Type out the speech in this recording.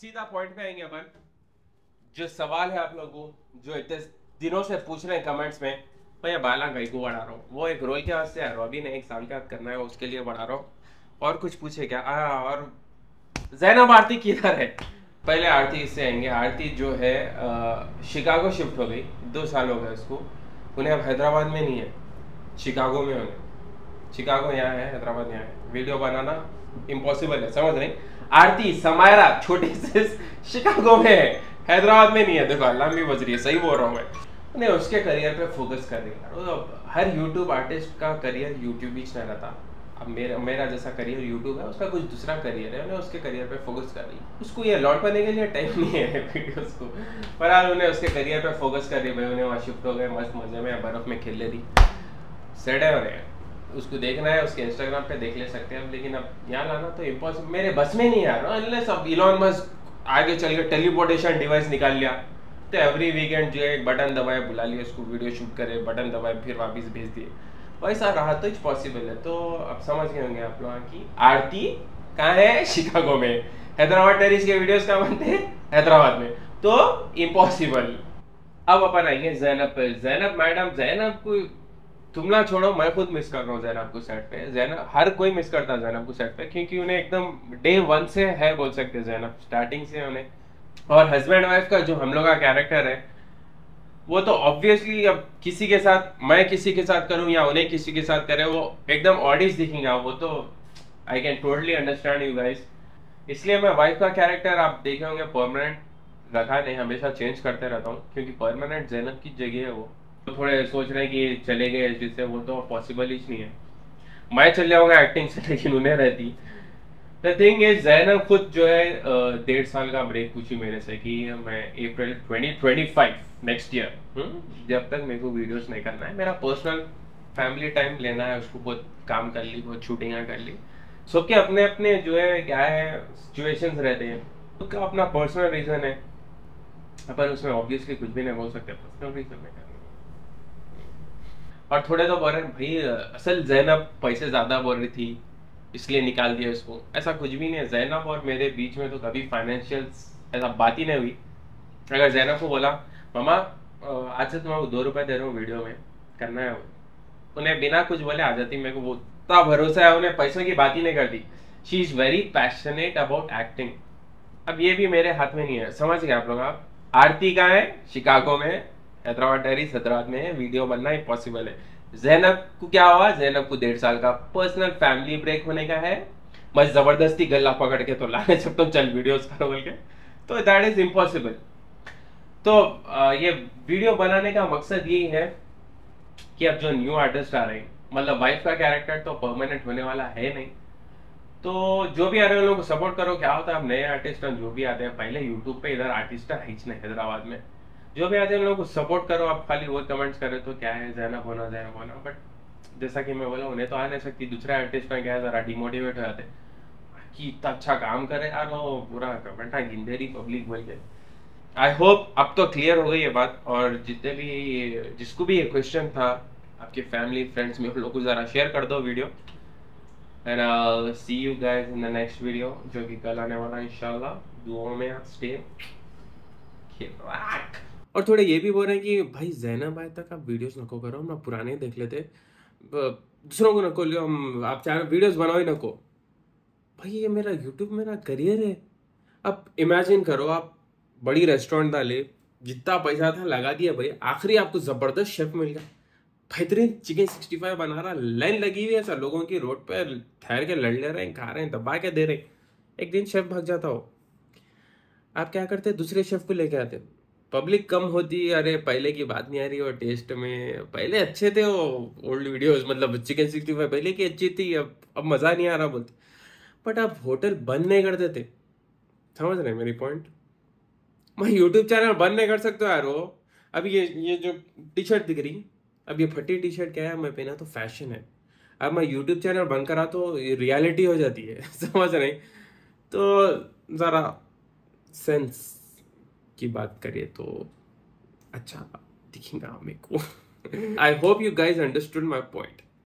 सीधा पॉइंट पे आएँगे अपन। जो सवाल है आप लोगों को जो इतने दिनों से पूछ रहे हैं कमेंट्स में भैया बाला गई को बढ़ा रहा हूँ। वो एक रोल के वास्ते है अभी ने एक साल का करना है उसके लिए बढ़ा रहा हूँ। और कुछ पूछे क्या? आ, और जैनब आरती किधर है? पहले आरती इससे आएँगे। आरती जो है शिकागो शिफ्ट हो गई। दो साल हो गए उसको। उन्हें अब हैदराबाद में नहीं है शिकागो में उन्हें शिकागो यहाँ है, हैदराबाद यहाँ है। वीडियो बनाना इम्पॉसिबल है, समझ नहीं आरती, समायरा, छोटी से शिकागो में है, हैदराबाद में नहीं है। देखो अल्लाह भी बज रही है, सही बोल रहा हूँ मैं। नहीं, उसके करियर पे फोकस कर रही है हर यूट्यूब आर्टिस्ट का करियर यूट्यूब बीच नहीं रहता। अब मेरा मेरा जैसा करियर यूट्यूब है, उसका कुछ दूसरा करियर है, उन्हें उसके करियर पे फोकस कर रही उसको ये लौट पाने के लिए टाइम नहीं है वीडियोस को। पर आज उन्हें उसके करियर पे फोकस कर रही भाई उन्हें वहाँ शिफ्ट हो गए, मस्त मज़े में, बर्फ़ में खेल ले रही सेड है उन्हें। उसको देखना है, उसके इंस्टाग्राम पे देख ले सकते हैं लेकिन अब यहाँ लाना तो इम्पॉसिबल मेरे बस में नहीं आ रहा अनलेस अब इलॉन मस्क आगे चल के टेलीपोर्टेशन डिवाइस निकाल लिया तो एवरी वीकेंड जो है एक बटन दबाए, बुला लिया उसको वीडियो शूट करे बटन दबाए, फिर वापस भेज दिए। वैसा रहा तो इट्स पॉसिबल है तो अब समझ गए होंगे आप लोग की, आरती कहाँ है? शिकागो में। हैदराबाद टेरिस के वीडियोस कहाँ बनते हैं? हैदराबाद में। तो इम्पॉसिबल अब अपन आएँगे जैनब पे। जैनब मैडम जैनब को तुम ना छोड़ो, मैं खुद मिस कर रहा हूँ जैनब को सेट पे। जैनब हर कोई मिस करता है जैनब को सेट पे, क्योंकि उन्हें एकदम डे वन से है बोल सकते जैनब स्टार्टिंग से उन्हें। और हस्बैंड वाइफ का जो हम लोग का कैरेक्टर है, वो तो ऑब्वियसली अब किसी के साथ, मैं किसी के साथ करूँ या उन्हें किसी के साथ करे, वो एकदम ऑडियंस दिखेगा वो तो I can totally understand you guys इसलिए मैं वाइफ का कैरेक्टर आप देखे होंगे परमानेंट रखा नहीं, हमेशा चेंज करते रहता हूँ, क्योंकि परमानेंट जैनब की जगह है वो। तो थोड़े सोच रहे हैं कि चले गए जिससे वो तो पॉसिबल ही नहीं है। मैं चल जाऊँगा एक्टिंग से, लेकिन उन्हें रहती। द थिंग इज़ जैनब खुद जो है डेढ़ साल का ब्रेक पूछी मेरे से कि मैं अप्रैल 2025 नेक्स्ट ईयर जब तक मेरे को वीडियोस नहीं करना है। मेरा पर्सनल फैमिली टाइम लेना है, उसको बहुत काम कर ली, बहुत शूटिंग कर ली। सबके अपने अपने जो है, क्या है सिचुएशंस रहते हैं। उसका अपना पर्सनल रीजन है? अपन उसमें ऑब्वियसली कुछ भी नहीं बोल सकते पर्सनल रीजन में और थोड़े तो बोल रहे हैं, भाई, असल जैनब पैसे ज़्यादा बोल रही थी, इसलिए निकाल दिया उसको। ऐसा कुछ भी नहीं है। जैनब और मेरे बीच में तो कभी फाइनेंशियल ऐसा बात ही नहीं हुई। अगर जैनब को बोला मामा आज से तुम्हारा दो रुपए दे रहा हूँ वीडियो में, करना है उन्हें बिना कुछ बोले आ जाती, मेरे को वो इतना भरोसा है, उन्हें पैसों की बात ही नहीं करती। She is very passionate about acting अब ये भी मेरे हाथ में नहीं है। समझ गए आप लोग आप? आरती का है? शिकागो में। हैदराबाद डेयरी हैदराबाद में वीडियो बनना इम्पॉसिबल है। जैनब को क्या हुआ? जैनब को डेढ़ साल का पर्सनल फैमिली ब्रेक होने का है। बस ज़बरदस्ती गला पकड़ के तो लाने, जब तुम चल वीडियोस करो बोल के तो दैट इज़ इम्पॉसिबल तो ये वीडियो बनाने का मकसद यही है कि अब जो न्यू आर्टिस्ट आ रहे हैं मतलब वाइफ का कैरेक्टर तो परमानेंट होने वाला है नहीं। तो जो भी आ रहे हैं लोगों सपोर्ट करो। क्या होता है, अब नए आर्टिस्ट जो भी आते हैं, पहले यूट्यूब पे इधर आर्टिस्ट है हैदराबाद में। जो भी आते हैं, लोग सपोर्ट करो, आप खाली वो कमेंट्स करें तो क्या है जैनब होना जैनब होना बट जैसा कि मैं बोला, उन्हें तो आ नहीं सकती। दूसरे आर्टिस्ट में क्या है, जरा डिमोटिवेट हो जाते कि इतना अच्छा काम करे यार, वो पूरा कमेंट गिंदेरी पब्लिक बोल के। आई होप अब तो क्लियर हो गई ये बात। और जितने भी, जिसको भी ये क्वेश्चन था, आपके फैमिली फ्रेंड्स में, उन लोग को ज़रा शेयर कर दो video and see you guys in the next video जो कि कल आने वाला इंशाल्लाह दुआओं में आप स्टे और थोड़े ये भी बोल रहे हैं कि भाई जैनब आए तक आप वीडियोस नको करो, हम ना पुराने देख लेते। दूसरों को नको लियो हम, आप चाहे वीडियोस बनाओ ही नको। भाई ये मेरा यूट्यूब मेरा करियर है। अब इमेजिन करो आप बड़ी रेस्टोरेंट डाले जितना पैसा था लगा दिया भाई, आखिरी आपको ज़बरदस्त शेफ मिल गया। बेहतरीन चिकन सिक्सटी फाइव बना रहा लाइन लगी हुई है सर लोगों की रोड पर ठहर के लड़ ले रहे हैं, खा रहे हैं, दबा के दे रहे हैं। एक दिन शेफ भाग जाता हो। आप क्या करते, दूसरे शेफ को लेके आते। पब्लिक कम होती अरे पहले की बात नहीं आ रही और टेस्ट में पहले अच्छे थे वो ओल्ड वीडियोस मतलब चिकन सिक्सटी फाइव पहले की अच्छी थी, अब अब मज़ा नहीं आ रहा बोलते। बट आप होटल बंद नहीं कर देते। समझ रहे मेरी पॉइंट मैं यूट्यूब चैनल बंद नहीं कर सकता यार वो। अब ये ये जो टी शर्ट दिख रही, अब ये फटी टी शर्ट क्या है, मैं पहना तो फ़ैशन है। अब मैं यूट्यूब चैनल बंद करा तो रियलिटी हो जाती है। समझ रहे तो ज़रा सेंस की बात करें तो अच्छा दिखेगा मेरे को। I hope you guys understood my point